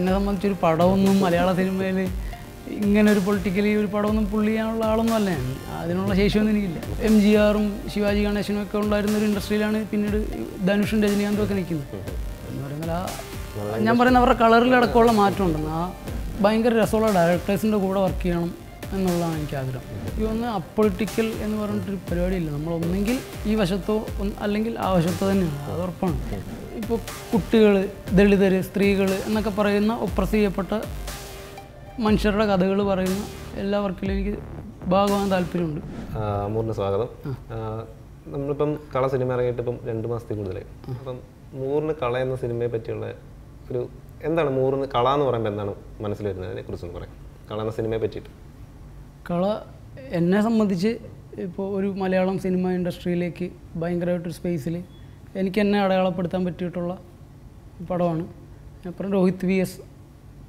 എന്നെ സംബന്ധിച്ചൊരു പടമൊന്നും മലയാള സിനിമയിൽ ഇങ്ങനെ ഒരു പൊളിറ്റിക്കലി ഒരു പടമൊന്നും പുള്ളി ചെയ്യാനുള്ള ആളൊന്നും അല്ല. അതിനുള്ള ശേഷിയൊന്നും എനിക്കില്ല. എം ജി ആറും ശിവാജി ഗണേശനും ഒക്കെ ഉണ്ടായിരുന്ന ഒരു ഇൻഡസ്ട്രിയിലാണ് പിന്നീട് ധനുഷും രജനീകാന്തും ഒക്കെ നിൽക്കുന്നത്. എന്ന് പറയുന്നത് ആ ഞാൻ പറയുന്ന അവരുടെ കളറിലടക്കമുള്ള മാറ്റമുണ്ടെന്ന് ആ ഭയങ്കര രസമുള്ള ഡയറക്ടേഴ്സിന്റെ കൂടെ വർക്ക് ചെയ്യണം എന്നുള്ളതാണ് എനിക്ക് ആഗ്രഹം. ഈ ഒന്ന് അപ്പൊളിറ്റിക്കൽ എന്ന് പറഞ്ഞിട്ടൊരു പരിപാടിയില്ല. നമ്മൾ ഒന്നെങ്കിൽ ഈ വശത്തോ അല്ലെങ്കിൽ ആ വശത്തോ തന്നെയാണ്. അത് ഉറപ്പാണ്. ഇപ്പോൾ കുട്ടികൾ ദളിതർ സ്ത്രീകൾ എന്നൊക്കെ പറയുന്ന ഒപ്രസ് ചെയ്യപ്പെട്ട മനുഷ്യരുടെ കഥകൾ പറയുന്ന എല്ലാ വർക്കിലും എനിക്ക് ഭാഗമാകാൻ താല്പര്യമുണ്ട്. മൂറിന് സ്വാഗതം. നമ്മളിപ്പം കള സിനിമ ഇറങ്ങിയിട്ട് ഇപ്പം രണ്ട് മാസത്തിൽ കൂടുതലായി. അപ്പം മൂറിന് കള എന്ന സിനിമയെ പറ്റിയുള്ള ഒരു എന്താണ് മൂറിന് കള എന്ന് പറയുമ്പോൾ എന്താണ് മനസ്സിൽ വരുന്നത്? അതിനെക്കുറിച്ചൊന്ന് പറയാം. കള എന്ന സിനിമയെ പറ്റിയിട്ട്. കള എന്നെ സംബന്ധിച്ച് ഇപ്പോൾ ഒരു മലയാളം സിനിമ ഇൻഡസ്ട്രിയിലേക്ക് ഭയങ്കരമായിട്ടൊരു സ്പേസിൽ എനിക്ക് എന്നെ അടയാളപ്പെടുത്താൻ പറ്റിയിട്ടുള്ള പടമാണ്. അപ്പുറം രോഹിത് വി എസ്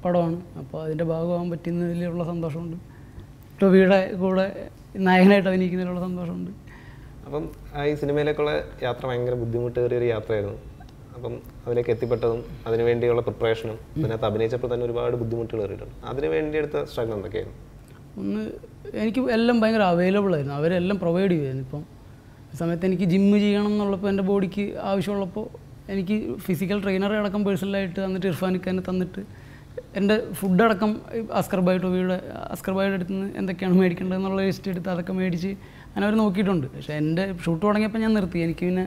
പടമാണ്. അപ്പോൾ അതിന്റെ ഭാഗമാകാൻ പറ്റുന്നതിലുള്ള സന്തോഷമുണ്ട്. ടൊവിയുടെ കൂടെ നായകനായിട്ട് അഭിനയിക്കുന്നതിലുള്ള സന്തോഷമുണ്ട്. അപ്പം ആ ഈ സിനിമയിലേക്കുള്ള യാത്ര ഭയങ്കര ബുദ്ധിമുട്ടേറിയ ഒരു യാത്രയായിരുന്നു. അപ്പം അതിലേക്ക് എത്തിപ്പെട്ടതും അതിനുവേണ്ടിയുള്ള പ്രിപ്പറേഷനും അതിനകത്ത് അഭിനയിച്ചപ്പോൾ തന്നെ ഒരുപാട് ബുദ്ധിമുട്ടുകൾ കയറിയിട്ടുണ്ട് അതിനു വേണ്ടി എടുത്ത സ്ട്രഗിൾ എന്തൊക്കെയായിരുന്നു? ഒന്ന് എനിക്ക് എല്ലാം ഭയങ്കര അവൈലബിൾ ആയിരുന്നു. അവരെല്ലാം പ്രൊവൈഡ് ചെയ്യുമായിരുന്നു. ഇപ്പം സമയത്ത് എനിക്ക് ജിമ്മ് ചെയ്യണം എന്നുള്ളപ്പോൾ എന്റെ ബോഡിക്ക് ആവശ്യമുള്ളപ്പോൾ എനിക്ക് ഫിസിക്കൽ ട്രെയിനർ അടക്കം പേഴ്സണലായിട്ട് തന്നിട്ട് ഇർഫാനിക്ക് തന്നെ തന്നിട്ട് എന്റെ ഫുഡ് അടക്കം അസ്കർ ബായ് ടോബിയുടെ അസ്കർ ബായുടെ അടുത്ത് നിന്ന് എന്തൊക്കെയാണ് മേടിക്കേണ്ടത് എന്നുള്ള ലിസ്റ്റ് എടുത്ത് അതൊക്കെ മേടിച്ച് അങ്ങനെ അവർ നോക്കിയിട്ടുണ്ട്. പക്ഷേ എന്റെ ഷൂട്ട് തുടങ്ങിയപ്പോൾ ഞാൻ നിർത്തി. എനിക്ക് പിന്നെ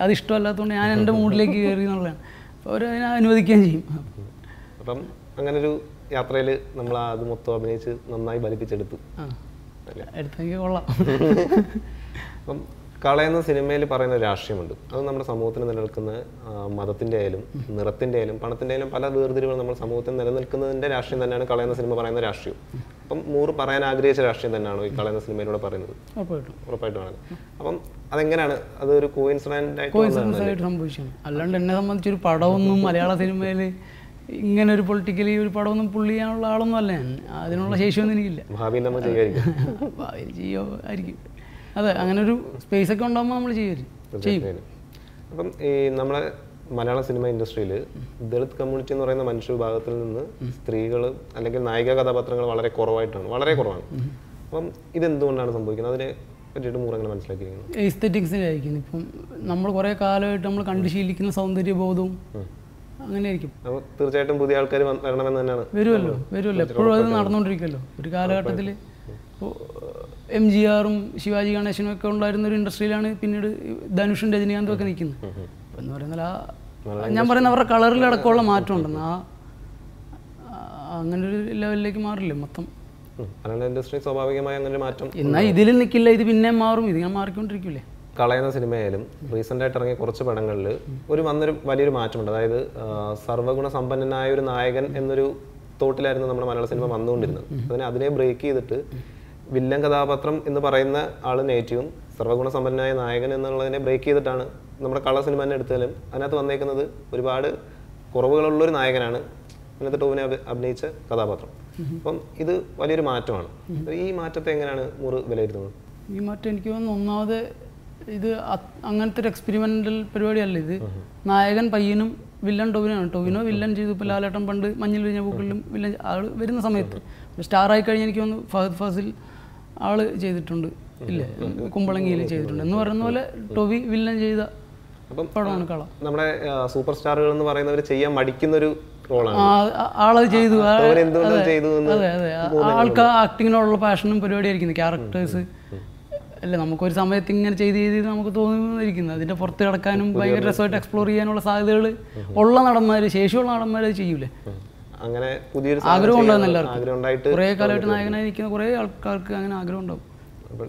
അത് ഇഷ്ടമല്ലാത്തതുകൊണ്ട് ഞാൻ എന്റെ മൂഡിലേക്ക് കയറി എന്നുള്ളതാണ്. അപ്പോൾ അവർ അതിനെ അനുവദിക്കുകയും ചെയ്യും. അപ്പം അങ്ങനെ ഒരു യാത്രയിൽ നമ്മൾ അത് മൊത്തം അഭിനയിച്ച് നന്നായി ഫലിപ്പിച്ചെടുത്തു. എടുത്തെങ്കിൽ കൊള്ളാം. അപ്പം കള എന്ന സിനിമയിൽ പറയുന്ന ഒരു രാഷ്ട്രീയമുണ്ട്. അത് നമ്മുടെ സമൂഹത്തിന് നിലനിൽക്കുന്ന മതത്തിന്റെ മതത്തിന്റെ ആയാലും നിറത്തിന്റെ ആയാലും പണത്തിന്റെ ആയാലും പല വേർതിരിവുകൾ നമ്മുടെ സമൂഹത്തിൽ നിലനിൽക്കുന്നതിന്റെ രാഷ്ട്രീയം തന്നെയാണ് കള എന്ന സിനിമ പറയുന്ന രാഷ്ട്രീയം. അപ്പം നൂറ് പറയാൻ ആഗ്രഹിച്ച രാഷ്ട്രീയം തന്നെയാണോ ഈ കള എന്ന സിനിമയിലൂടെ പറയുന്നത്. ഉറപ്പായിട്ടും. ഉറപ്പായിട്ടുമാണ്. അപ്പം അതെങ്ങനെയാണ്? സംഭവിച്ചത് കോയിൻസിഡൻസ് ആയിട്ട് സംഭവിച്ചാണ് അല്ലാണ്ട് എന്നെ സംബന്ധിച്ചൊരു പടമൊന്നും മലയാള സിനിമയിൽ ഇങ്ങനെ ഒരു പൊളിറ്റിക്കലി ഒരു പടമൊന്നും പുള്ളി ചെയ്യാനുള്ള ആളൊന്നും അല്ല. ഞാൻ അതിനുള്ള ശേഷിയൊന്നും എനിക്കില്ല. ഭാവിയിൽ നമ്മൾ ചെയ്യുമായിരിക്കും ഭാവിയിൽ ചെയ്യോ ആയിരിക്കും അതെ അങ്ങനെ ഒരു സ്പേസ് ഒക്കെ ഉണ്ടാകുമ്പോൾ നമ്മൾ ചെയ്യും. അപ്പം ഈ നമ്മളെ മലയാള സിനിമ ഇൻഡസ്ട്രിയിൽ ദളിത് കമ്മ്യൂണിറ്റി എന്ന് പറയുന്ന മനുഷ്യ വിഭാഗത്തിൽ നിന്ന് സ്ത്രീകൾ അല്ലെങ്കിൽ നായിക കഥാപാത്രങ്ങൾ വളരെ കുറവായിട്ടാണ് വളരെ കുറവാണ്. അപ്പം ഇതെന്തുകൊണ്ടാണ് സംഭവിക്കുന്നത്? അതിനെ പറ്റിയിട്ട് മൂറങ്ങനെ മനസ്സിലാക്കിയിരിക്കുന്നത് എസ്തെറ്റിക്സിന്റെ ആയിരിക്കും. ഇപ്പം നമ്മൾ കുറേ കാലമായിട്ട് നമ്മൾ കണ്ടു ശീലിക്കുന്ന സൗന്ദര്യബോധവും അങ്ങനെ ആയിരിക്കും. അപ്പോൾ തീർച്ചയായിട്ടും പുതിയ ആൾക്കാർ വരണമെന്ന് തന്നെയാണ് വരുമല്ലോ വരുമല്ലോ എപ്പോഴും അത് നടന്നുകൊണ്ടിരിക്കുമല്ലോ ഒരു കാലഘട്ടത്തിൽ ഇപ്പോൾ എം ജി ആറും ശിവാജി ഗണേശനും ഒക്കെ ഉണ്ടായിരുന്ന ഒരു ഇൻഡസ്ട്രിയിലാണ് പിന്നീട് ധനുഷും രജനീകാന്തും ഒക്കെ നിൽക്കുന്നത്. അപ്പോൾ എന്ന് പറയുന്നത് ആ ഞാൻ പറയുന്ന അവരുടെ കളറിൽ അടക്കമുള്ള മാറ്റം ഉണ്ടെന്ന് ആ, അങ്ങനെ ഒരു ലെവലിലേക്ക് മാറില്ലേ മൊത്തം. ഇൻഡസ്ട്രി സ്വാഭാവികമായി അങ്ങനെ മാറ്റം എന്നാൽ ഇതിൽ നിൽക്കില്ല ഇത് പിന്നെ മാറും ഇത് ഞാൻ മാറിക്കൊണ്ടിരിക്കില്ലേ കളയുന്ന സിനിമയായാലും റീസെന്റ് ആയിട്ട് ഇറങ്ങിയ കുറച്ച് പടങ്ങളിൽ ഒരു വന്നൊരു വലിയൊരു മാറ്റമുണ്ട്. അതായത് സർവഗുണ സമ്പന്നനായ ഒരു നായകൻ എന്നൊരു തോട്ടിലായിരുന്നു നമ്മുടെ മലയാള സിനിമ വന്നുകൊണ്ടിരുന്നത്. അതിനെ അതിനെ ബ്രേക്ക് ചെയ്തിട്ട് വില്ലൻ കഥാപാത്രം എന്ന് പറയുന്ന ആൾ നെഗറ്റീവും സർവഗുണ സമ്പന്നനായ നായകൻ എന്നുള്ളതിനെ ബ്രേക്ക് ചെയ്തിട്ടാണ് നമ്മുടെ കള സിനിമ തന്നെ എടുത്താലും അതിനകത്ത് വന്നേക്കുന്നത് ഒരുപാട് കുറവുകളുള്ളൊരു നായകനാണ് അതിനകത്ത് ടോവിനെ അഭി- അഭിനയിച്ച കഥാപാത്രം. അപ്പം ഇത് വലിയൊരു മാറ്റമാണ്. ഈ മാറ്റത്തെ എങ്ങനെയാണ് മുറി വിലയിരുത്തുന്നത്? ഈ മാറ്റം എനിക്ക് തോന്നുന്നു ഒന്നാമത് ഇത് അങ്ങനത്തെ ഒരു എക്സ്പെരിമെന്റൽ പരിപാടിയല്ല ഇത്. നായകൻ പയ്യനും വില്ലൻ ടോവിനാണ്. ടോവിനോ വില്ലൻ ചെയ്തു. ഇപ്പോൾ ലാലേട്ടൻ പണ്ട് മഞ്ഞിൽ വിരിഞ്ഞ പൂക്കളിലും വില്ലൻ ആൾ വരുന്ന സമയത്ത്. സ്റ്റാർ ആയി കഴിഞ്ഞ് എനിക്ക് തോന്നുന്നു ഫഹദ് ഫാസിൽ ആൾ ചെയ്തിട്ടുണ്ട്. ഇല്ലേ കുമ്പളങ്ങിയിൽ ചെയ്തിട്ടുണ്ട്. എന്ന് പറയുന്ന പോലെ ടൊവി വില്ലൻ ചെയ്ത പടമാണ് കള. നമ്മുടെ സൂപ്പർ സ്റ്റാറുകൾ എന്ന് പറയുന്നവർ ചെയ്യാൻ മടിക്കുന്ന ഒരു ആളത് ചെയ്തു. അതെ അതെ ആൾക്ക് ആക്ടിങ്ങിനോടുള്ള പാഷനും പരിപാടിയായിരിക്കുന്നു. ക്യാരക്ടേഴ്സ്. അല്ല നമുക്കൊരു സമയത്ത് ഇങ്ങനെ ചെയ്ത് ചെയ്ത് നമുക്ക് തോന്നുന്നിരിക്കുന്നത് അതിന്റെ പുറത്ത് കിടക്കാനും ഭയങ്കര രസമായിട്ട് എക്സ്പ്ലോർ ചെയ്യാനുള്ള സാധ്യതകൾ ഉള്ള നടന്മാർ ശേഷിയുള്ള നടന്മാർ അത് ചെയ്യൂലേ? അങ്ങനെ പുതിയൊരു ആഗ്രഹം ഉണ്ടാകും ആഗ്രഹം ഉണ്ടായിട്ട് കുറേ കാലമായിട്ട് നായകനായി നിൽക്കുന്ന കുറേ ആൾക്കാർക്ക് അങ്ങനെ ആഗ്രഹം ഉണ്ടാവും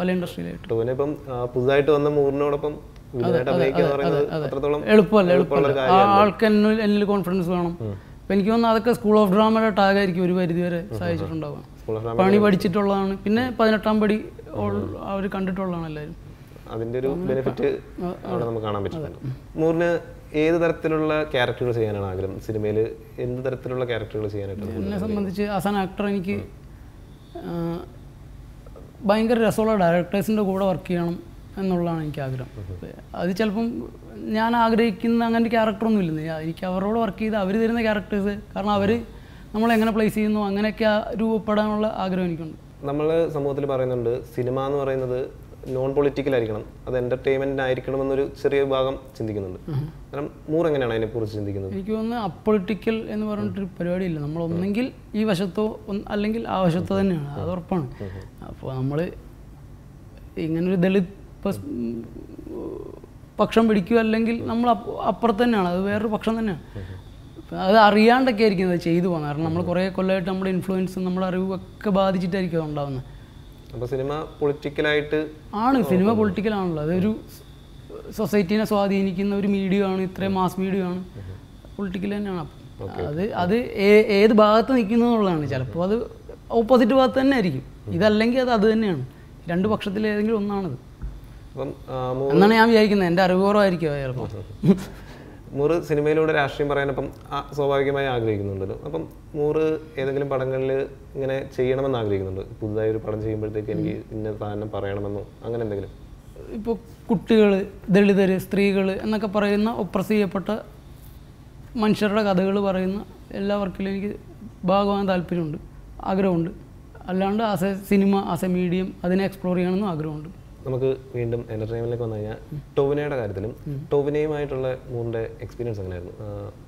പല ഇൻഡസ്ട്രിയിലായിട്ട്. ടോവിനെ ഇപ്പം പുതുതായിട്ട് വന്ന മൂറിനോടൊപ്പം എളുപ്പമല്ല എളുപ്പമല്ല. ആൾക്ക് എന്നിൽ എന്നിൽ കോൺഫിഡൻസ് വേണം. അപ്പം എനിക്ക് തോന്നുന്നു അതൊക്കെ സ്കൂൾ ഓഫ് ഡ്രാമയുടെ ടാഗ് ആയിരിക്കും ഒരു പരിധി വരെ സഹായിച്ചിട്ടുണ്ടാവുക. പണി പഠിച്ചിട്ടുള്ളതാണ്. പിന്നെ പതിനെട്ടാം പടി അവർ കണ്ടിട്ടുള്ളതാണ് എല്ലാവരും. അതിന്റെ ഒരു ബെനിഫിറ്റ് അവിടെ നമുക്ക് കാണാൻ പറ്റുന്നുണ്ട്. മൂറിന് ഏത് തരത്തിലുള്ള ക്യാരക്ടറുകൾ ചെയ്യാനാണ് ആഗ്രഹം? സിനിമയിൽ എന്ത് തരത്തിലുള്ള ക്യാരക്ടറുകൾ ചെയ്യാനായിട്ട് എന്നെ സംബന്ധിച്ച് ആസ് ആൻ ആക്ടർ എനിക്ക് ഭയങ്കര രസമുള്ള ഡയറക്ടേഴ്സിന്റെ കൂടെ വർക്ക് ചെയ്യണം എന്നുള്ളതാണ് എനിക്ക് ആഗ്രഹം. അത് ചിലപ്പം ഞാൻ ആഗ്രഹിക്കുന്ന അങ്ങനെ ക്യാരക്ടറൊന്നും ഇല്ല. എനിക്ക് അവരോട് വർക്ക് ചെയ്ത് അവർ തരുന്ന ക്യാരക്ടേഴ്സ് കാരണം അവർ നമ്മൾ എങ്ങനെ പ്ലേസ് ചെയ്യുന്നു അങ്ങനെയൊക്കെ രൂപപ്പെടാനുള്ള ആഗ്രഹം എനിക്കുണ്ട്. നമ്മൾ സമൂഹത്തിൽ പറയുന്നുണ്ട് സിനിമ എന്ന് പറയുന്നത് നോൺ പൊളിറ്റിക്കൽ ആയിരിക്കണം. അത് എന്റർടൈൻമെന്റ് ആയിരിക്കണം എന്നൊരു ചെറിയ ഭാഗം ചിന്തിക്കുന്നുണ്ട്. കാരണം മൂർ എങ്ങനെയാണ് അതിനെക്കുറിച്ച് ചിന്തിക്കുന്നത്? എനിക്ക് തോന്നുന്നു അപ്പൊളിറ്റിക്കൽ എന്ന് പറഞ്ഞിട്ടൊരു പരിപാടിയില്ല. നമ്മൾ ഒന്നെങ്കിൽ ഈ വശത്തോ അല്ലെങ്കിൽ ആ വശത്തോ തന്നെയാണ്. അത് ഉറപ്പാണ്. അപ്പോൾ നമ്മൾ ഇങ്ങനൊരു ദളിത് പക്ഷം പിടിക്കുക അല്ലെങ്കിൽ നമ്മൾ അപ്പ- അപ്പുറത്ത് തന്നെയാണ്. അത് വേറൊരു പക്ഷം തന്നെയാണ്. അത് അറിയാണ്ടൊക്കെ ആയിരിക്കും അത് ചെയ്തു പോകുന്നത് കാരണം നമ്മൾ കുറേ കൊല്ലമായിട്ട് നമ്മുടെ ഇൻഫ്ലുവൻസും നമ്മുടെ അറിവൊക്കെ ബാധിച്ചിട്ടായിരിക്കും അത് സിനിമ പൊളിറ്റിക്കലായിട്ട് ആണ് സിനിമ പൊളിറ്റിക്കൽ ആണല്ലോ അതൊരു സൊസൈറ്റിനെ സ്വാധീനിക്കുന്ന ഒരു മീഡിയ ആണ് ഇത്രയും മാസ് മീഡിയ ആണ്. പൊളിറ്റിക്കൽ തന്നെയാണ്. അപ്പം അത് അത് ഏത് ഭാഗത്ത് നിൽക്കുന്നു എന്നുള്ളതാണ് ചിലപ്പോൾ അത് ഓപ്പോസിറ്റ് ഭാഗത്ത് തന്നെ ആയിരിക്കും. ഇതല്ലെങ്കിൽ അത് അത് തന്നെയാണ്. രണ്ട് പക്ഷത്തിൽ ഏതെങ്കിലും ഒന്നാണത് എന്നാണ് ഞാൻ വിചാരിക്കുന്നത്. എന്റെ അറിവ് കുറവായിരിക്കും ചിലപ്പോൾ മൂറ് സിനിമയിലൂടെ രാഷ്ട്രീയം പറയാനപ്പം അപ്പം സ്വാഭാവികമായി ആഗ്രഹിക്കുന്നുണ്ടല്ലോ. അപ്പം നൂറ് ഏതെങ്കിലും പടങ്ങളിൽ ഇങ്ങനെ ചെയ്യണമെന്ന് ആഗ്രഹിക്കുന്നുണ്ട്. പുതുതായി ഒരു പടം ചെയ്യുമ്പോഴത്തേക്ക് എനിക്ക് ഇന്ന സാധനം പറയണമെന്നോ അങ്ങനെ എന്തെങ്കിലും. ഇപ്പോൾ കുട്ടികൾ ദളിതർ സ്ത്രീകൾ എന്നൊക്കെ പറയുന്ന ഒപ്രസ് ചെയ്യപ്പെട്ട മനുഷ്യരുടെ കഥകൾ പറയുന്ന എല്ലാ വർക്കിലും എനിക്ക് ഭാഗമാകാൻ താല്പര്യമുണ്ട് ആഗ്രഹമുണ്ട്. അല്ലാണ്ട് as a cinema as a medium അതിനെ എക്സ്പ്ലോർ ചെയ്യണമെന്നും ആഗ്രഹമുണ്ട്. നമുക്ക് വീണ്ടും എന്റർടൈൻമെന്റിലേക്ക് വന്നു കഴിഞ്ഞാൽ ടോവിനയുടെ കാര്യത്തിലും ടോവിനയുമായിട്ടുള്ള മൂന്നിന്റെ എക്സ്പീരിയൻസ് എങ്ങനെയായിരുന്നു?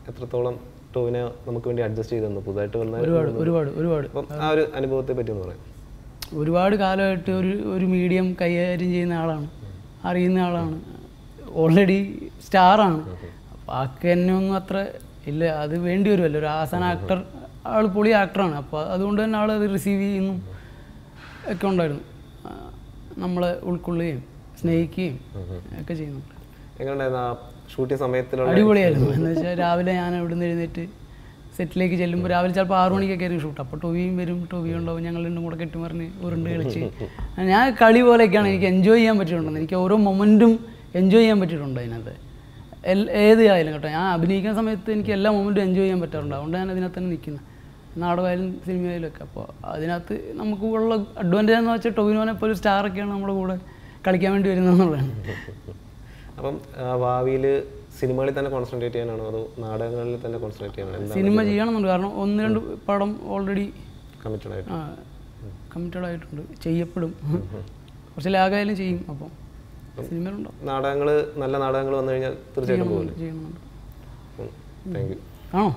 എത്രത്തോളം ടോവിനെ നമുക്ക് വേണ്ടി അഡ്ജസ്റ്റ് ചെയ്ത് തന്നു പുതുതായിട്ട് വന്ന ഒരുപാട് ഒരുപാട് ഒരുപാട്. അപ്പം ആ ഒരു അനുഭവത്തെ പറ്റി ഒന്ന് പറയാം. ഒരുപാട് കാലമായിട്ട് ഒരു ഒരു മീഡിയം കൈകാര്യം ചെയ്യുന്ന ആളാണ്. അറിയുന്ന ആളാണ്. ഓൾറെഡി സ്റ്റാറാണ് അപ്പോൾ ആൾക്ക് എന്നെ ഒന്നും അത്ര ഇല്ല. അത് വേണ്ടി വരുമല്ലോ. ഒരു ആസാന ആക്ടർ ആൾ പൊളി ആക്ടറാണ് അപ്പോൾ അതുകൊണ്ട് തന്നെ ആൾ അത് റിസീവ് ചെയ്യുന്നു. ഒക്കെ ഉണ്ടായിരുന്നു. നമ്മളെ ഉൾക്കൊള്ളുകയും സ്നേഹിക്കുകയും ഒക്കെ ചെയ്യുന്നുണ്ട്. അടിപൊളിയായിരുന്നു. എന്ന് വെച്ചാൽ രാവിലെ ഞാൻ ഇവിടുന്ന് എഴുന്നേറ്റ് സെറ്റിലേക്ക് ചെല്ലുമ്പോൾ രാവിലെ ചിലപ്പോൾ ആറു മണിക്കൊക്കെ ആയിരിക്കും ഷൂട്ട്. അപ്പോൾ ടൊവിയും വരും ടൊവി ഉണ്ടാവും ഞങ്ങൾ രണ്ടും കൂടെ കെട്ടിമറിഞ്ഞ് ഉരുണ്ട് കളിച്ച്. ഞാൻ കളി പോലെയൊക്കെയാണ് എനിക്ക് എൻജോയ് ചെയ്യാൻ പറ്റിയിട്ടുണ്ട് എനിക്ക് ഓരോ മൊമെന്റും എൻജോയ് ചെയ്യാൻ പറ്റിയിട്ടുണ്ട് അതിനകത്ത്. എൽ- ഏത് ആയാലും കേട്ടോ ഞാൻ അഭിനയിക്കുന്ന സമയത്ത് എനിക്ക് എല്ലാ മൊമെന്റും എൻജോയ് ചെയ്യാൻ പറ്റാറുണ്ട്. അതുകൊണ്ട് ഞാൻ അതിനകത്ത് തന്നെ നിൽക്കുന്നത് നാടകമായാലും സിനിമയിലൊക്കെ അപ്പോൾ അതിനകത്ത് നമുക്ക് ഉള്ള അഡ്വാന്റേജ് എന്ന് വെച്ചാൽ ടൊവിനോനെ ഇപ്പോൾ ഒരു സ്റ്റാറൊക്കെയാണ് നമ്മുടെ കൂടെ കളിക്കാൻ വേണ്ടി വരുന്നതെന്നുള്ളതാണ് അപ്പം ഭാവിയിൽ സിനിമകളിൽ തന്നെ കോൺസെൻട്രേറ്റ് ചെയ്യാനാണോ? അതോ നാടകങ്ങളിൽ തന്നെ കോൺസെൻട്രേറ്റ് ചെയ്യാനാണോ? സിനിമ ചെയ്യണമെന്നുണ്ട്. കാരണം ഒന്ന് രണ്ട് പടം ഓൾറെഡി കമ്മിറ്റഡ് ആയിട്ടുണ്ട് കമ്മിറ്റഡ് ആയിട്ടുണ്ട്. ചെയ്യപ്പെടും. കുറച്ച് ലാഗായാലും ചെയ്യും. അപ്പം സിനിമയിലുണ്ടോ? നാടകങ്ങൾ നല്ല നാടകങ്ങൾ വന്നു കഴിഞ്ഞാൽ തീർച്ചയായിട്ടും പോകും താങ്ക് യു ആണോ?